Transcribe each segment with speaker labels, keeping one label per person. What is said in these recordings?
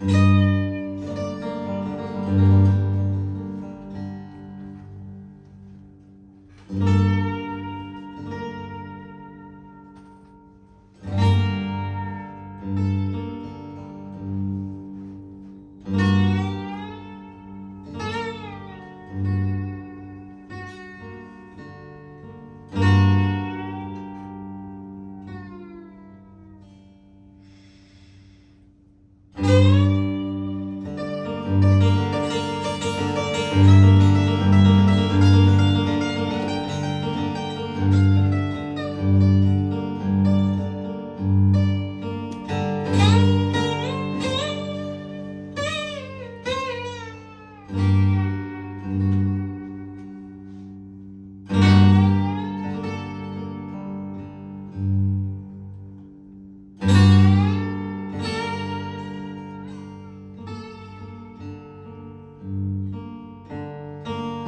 Speaker 1: thank you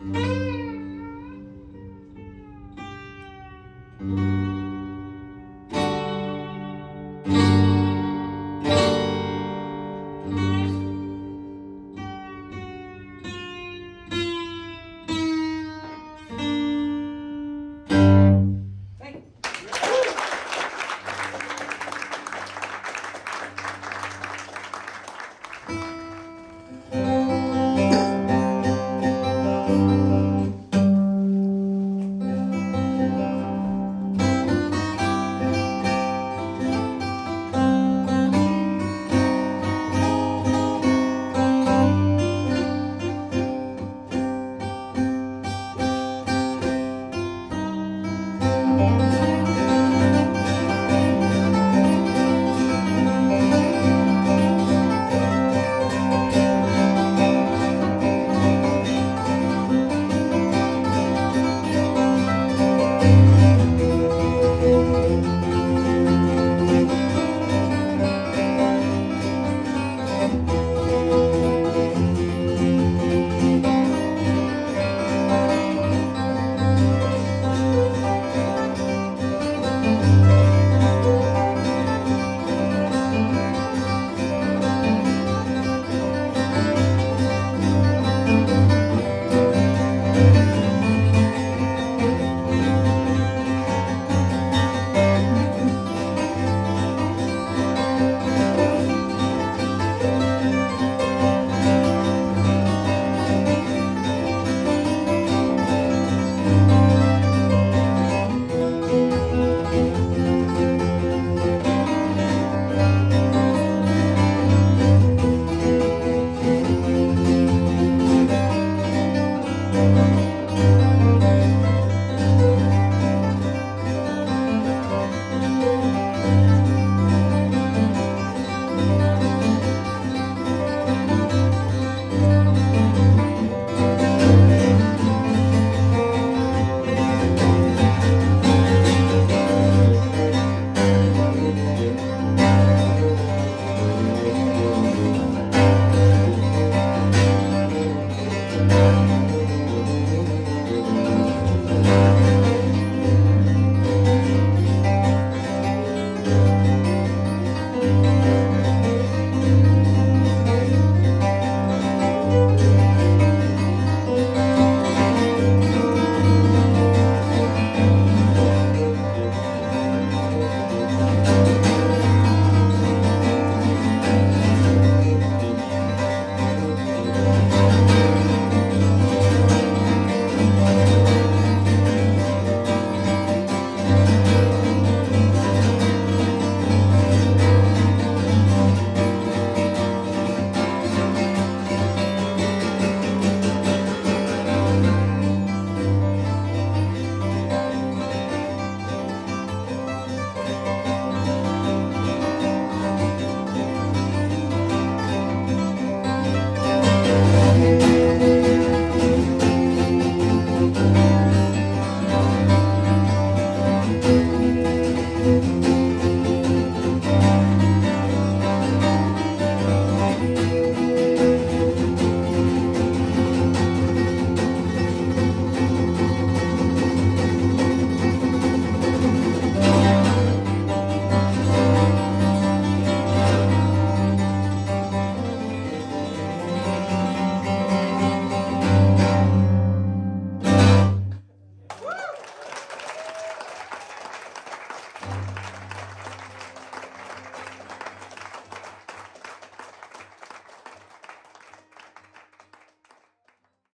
Speaker 1: Música hum.